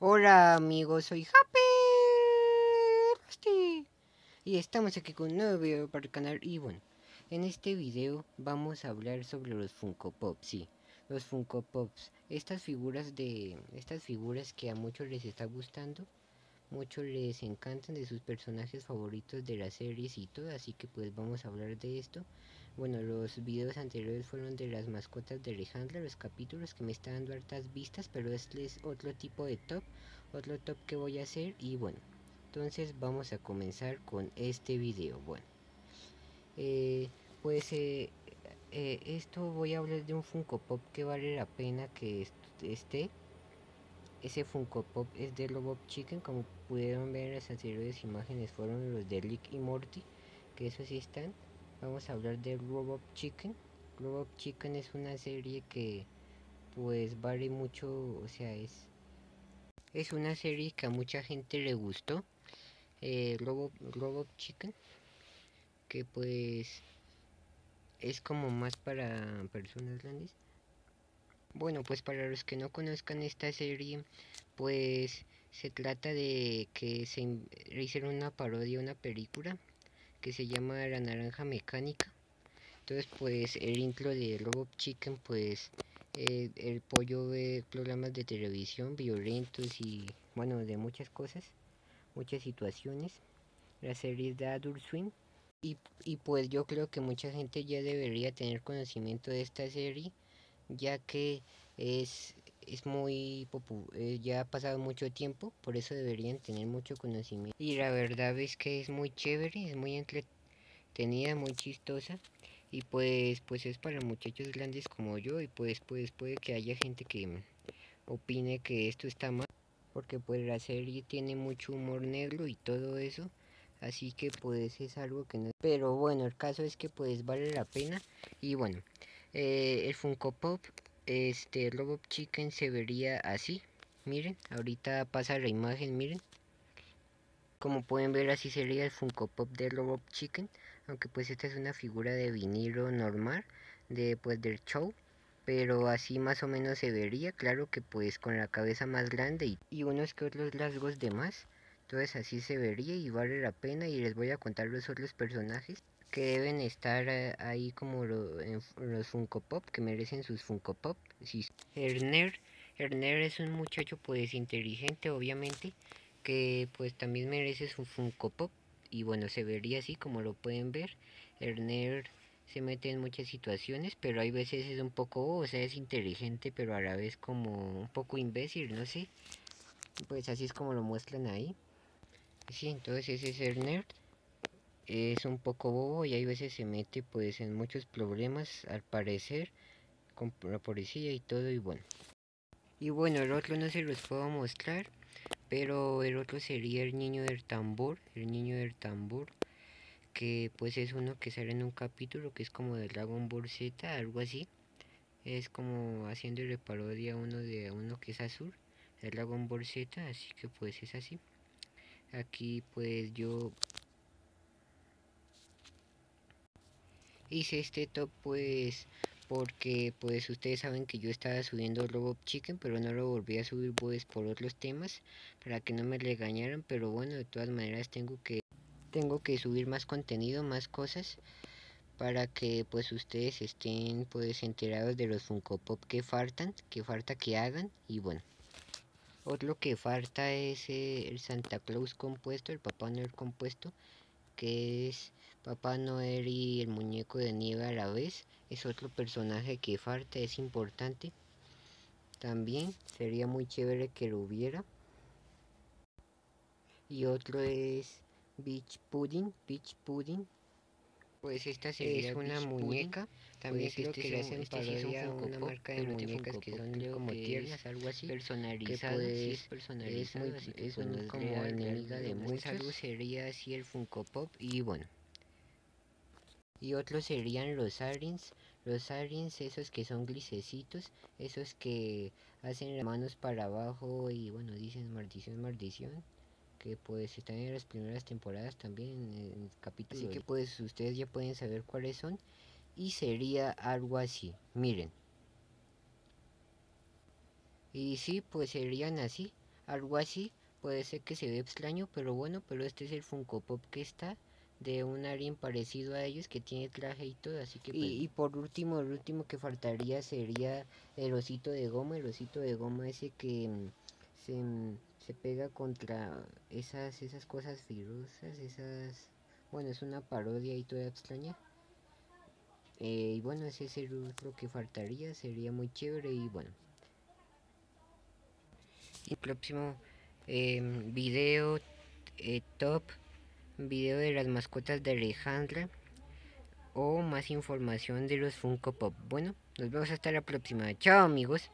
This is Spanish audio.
Hola amigos, soy Happy Rusty. Y estamos aquí con un nuevo video para el canal. Y en este video vamos a hablar sobre los Funko Pops, sí, los Funko Pops, estas figuras de, estas figuras que a muchos les está gustando, muchos les encantan de sus personajes favoritos de las series y todo, así que pues vamos a hablar de esto. Bueno, los videos anteriores fueron de las mascotas de Alejandra, los capítulos que me están dando hartas vistas, pero este es otro tipo de top, otro top que voy a hacer y bueno, entonces vamos a comenzar con este video. Bueno, eh, pues eh, eh, esto voy a hablar de un Funko Pop que vale la pena que esté. Ese Funko Pop es de Robot Chicken, como pudieron ver en las anteriores imágenes fueron los de Lick y Morty, que esos sí están vamos a hablar de Robot Chicken. Robot Chicken es una serie que pues vale mucho, o sea, es es una serie que a mucha gente le gustó. Eh, Robot Chicken, que pues es como más para personas grandes. Bueno, pues para los que no conozcan esta serie, pues se trata de que se hicieron una parodia, una película que se llama La Naranja Mecánica. Entonces, pues el intro de Robot Chicken, pues eh, el pollo ve programas de televisión violentos y, bueno, de muchas cosas, muchas situaciones. La serie de Adult Swim. Y, y pues yo creo que mucha gente ya debería tener conocimiento de esta serie, ya que es, es muy eh, ya ha pasado mucho tiempo, por eso deberían tener mucho conocimiento. Y la verdad es que es muy chévere, es muy entretenida, muy chistosa. Y pues, pues es para muchachos grandes como yo. Y pues, pues puede que haya gente que opine que esto está mal. Porque pues la serie tiene mucho humor negro y todo eso. Así que pues es algo que no... Pero bueno, el caso es que pues vale la pena. Y bueno, eh, el Funko Pop este Robot Chicken se vería así. Miren, ahorita pasa la imagen, miren. Como pueden ver así sería el Funko Pop de Robot Chicken. Aunque pues esta es una figura de vinilo normal de pues del show. Pero así más o menos se vería, claro que pues con la cabeza más grande y, y unos que otros rasgos de más. Entonces así se vería y vale la pena y les voy a contar los otros personajes que deben estar eh, ahí como en, los Funko Pop, que merecen sus Funko Pop. Si, Erner, Erner es un muchacho pues inteligente obviamente, que pues también merece su Funko Pop. Y bueno, se vería así como lo pueden ver. Erner se mete en muchas situaciones, pero hay veces es un poco, o sea, es inteligente, pero a la vez como un poco imbécil, no sé. Pues así es como lo muestran ahí. Sí, entonces ese es Erner es un poco bobo y hay veces se mete pues en muchos problemas al parecer con la policía y todo y bueno. Y bueno, el otro no se los puedo mostrar, pero el otro sería el niño del tambor, el niño del tambor, que pues es uno que sale en un capítulo que es como de Dragon Ball Z, algo así. Es como haciéndole parodia a uno de uno que es azul, el Dragon Ball Z, así que pues es así. Aquí pues yo hice este top pues porque pues ustedes saben que yo estaba subiendo Robot Chicken pero no lo volví a subir pues por otros temas para que no me regañaran pero bueno de todas maneras tengo que tengo que subir más contenido más cosas para que pues ustedes estén pues enterados de los Funko Pop que faltan que falta que hagan y bueno. Otro que falta es eh, el Santa Claus compuesto el Papá Noel compuesto que es Papá Noel y el muñeco de nieve a la vez es otro personaje que falta, es importante. También sería muy chévere que lo hubiera. Y otro es Beach Pudding, Beach Pudding. Pues esta sería es una muñeca. También pues que le hacen parodia a una marca de muñecas que son como tiernas, algo así. Personalizado, que es personalizado, es, muy, es bueno, como enemiga de muchos. Algo sería así el Funko Pop y bueno y otros serían los aliens los aliens esos que son grisecitos esos que hacen las manos para abajo y bueno dicen maldición maldición que pues están en las primeras temporadas también en el capítulo así que pues ustedes ya pueden saber cuáles son y sería algo así miren y sí pues serían así algo así. Puede ser que se ve extraño, pero bueno, pero este es el Funko Pop que está de un alien parecido a ellos que tiene traje y todo, así que... y, pues por último, el último que faltaría sería el osito de goma, el osito de goma ese que mm, se, mm, se pega contra esas, esas cosas virusas, esas... Bueno, es una parodia y toda extraña. Eh, y bueno, ese es el que faltaría, sería muy chévere y bueno. Y próximo em, video eh, top video de las mascotas de Alejandra o más información de los Funko Pop. Bueno, nos vemos hasta la próxima. Chao amigos.